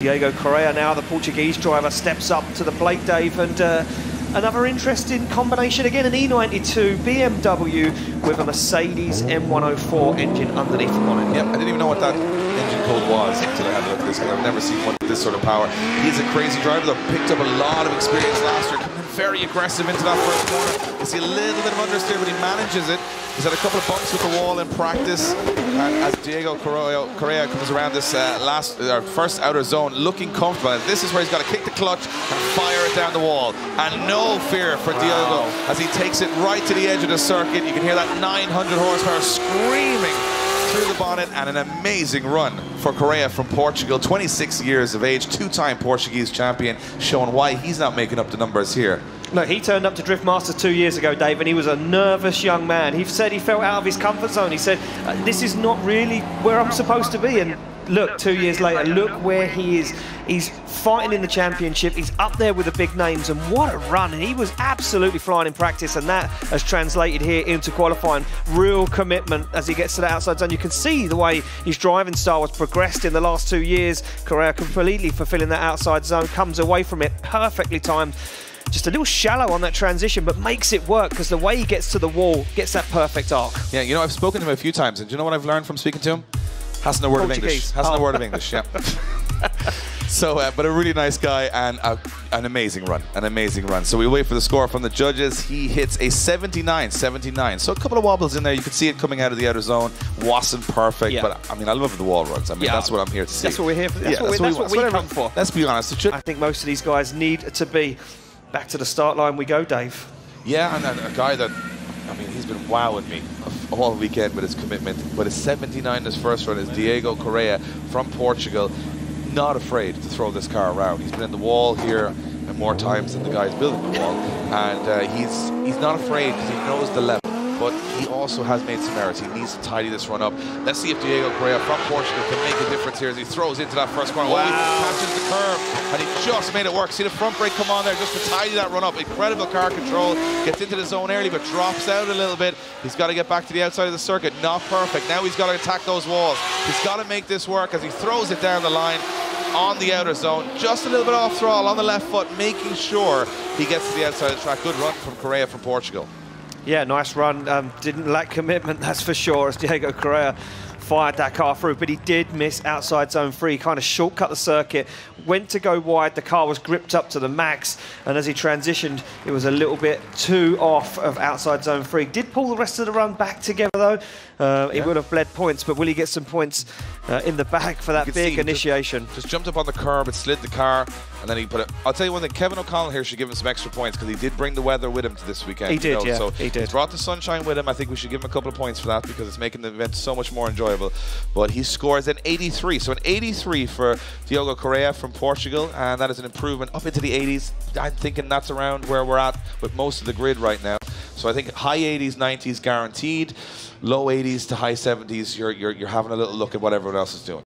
Diego Correia now, the Portuguese driver, steps up to the plate, Dave, and uh, another interesting combination again, an E92 BMW with a Mercedes M104 engine underneath the bonnet. Yeah, I didn't even know what that engine code was until I had a look at this because I've never seen one with this sort of power. He's a crazy driver though, picked up a lot of experience last year, coming very aggressive into that first corner. You see a little bit of understeer, but he manages it. He's had a couple of bumps with the wall in practice. And as Diego Correia, Correia comes around this uh, last, uh, first outer zone, looking comfortable. And this is where he's got to kick the clutch and fire it down the wall. And no fear for wow. Diego as he takes it right to the edge of the circuit. You can hear that 900 horsepower screaming through the bonnet and an amazing run for Correia from Portugal. 26 years of age, two-time Portuguese champion, showing why he's not making up the numbers here. Look, he turned up to Drift Masters two years ago, Dave, and he was a nervous young man. He said he felt out of his comfort zone. He said, uh, this is not really where I'm supposed to be. And look, two years later, look where he is. He's fighting in the championship. He's up there with the big names, and what a run. And he was absolutely flying in practice, and that has translated here into qualifying. Real commitment as he gets to the outside zone. You can see the way his driving style has progressed in the last two years. Correia completely fulfilling that outside zone, comes away from it perfectly timed just a little shallow on that transition, but makes it work because the way he gets to the wall gets that perfect arc. Yeah, you know, I've spoken to him a few times, and do you know what I've learned from speaking to him? Hasn't a word Portuguese. of English. Hasn't oh. a word of English, yeah. so, uh, but a really nice guy and a, an amazing run, an amazing run. So we wait for the score from the judges. He hits a 79, 79. So a couple of wobbles in there. You can see it coming out of the outer zone. Wasn't perfect, yeah. but I mean, I love the wall runs. I mean, yeah. that's what I'm here to see. That's what we're here for. That's yeah, what, that's, what, we, that's what we come for. Let's be honest. I think most of these guys need to be back to the start line we go, Dave. Yeah, and a, a guy that, I mean, he's been wowing me all weekend with his commitment. But his 79 in his first run is Diego Correia from Portugal. Not afraid to throw this car around. He's been in the wall here more times than the guys building the wall, and uh, he's he's not afraid because he knows the level but he also has made some errors. He needs to tidy this run up. Let's see if Diego Correia from Portugal can make a difference here as he throws into that first corner. Wow. Oh, he catches the curve, and he just made it work. See the front brake come on there just to tidy that run up. Incredible car control. Gets into the zone early, but drops out a little bit. He's got to get back to the outside of the circuit. Not perfect. Now he's got to attack those walls. He's got to make this work as he throws it down the line on the outer zone, just a little bit off throttle on the left foot, making sure he gets to the outside of the track. Good run from Correia from Portugal. Yeah, nice run. Um, didn't lack commitment, that's for sure, as Diego Correia fired that car through, but he did miss outside zone three, kind of shortcut the circuit, went to go wide, the car was gripped up to the max, and as he transitioned, it was a little bit too off of outside zone three. Did pull the rest of the run back together though. Uh, yeah. He would have bled points, but will he get some points uh, in the back for that big initiation? Just, just, jumped up on the curb and slid the car, and then he put it. I'll tell you one thing, Kevin O'Connell here should give him some extra points because he did bring the weather with him to this weekend. He did, know? yeah. So he did. He's brought the sunshine with him. I think we should give him a couple of points for that because it's making the event so much more enjoyable. But he scores an 83, so an 83 for Diogo Correia from Portugal, and that is an improvement up into the 80s. I'm thinking that's around where we're at with most of the grid right now. So I think high 80s, 90s guaranteed, low 80s to high 70s. You're you're you're having a little look at what everyone else is doing.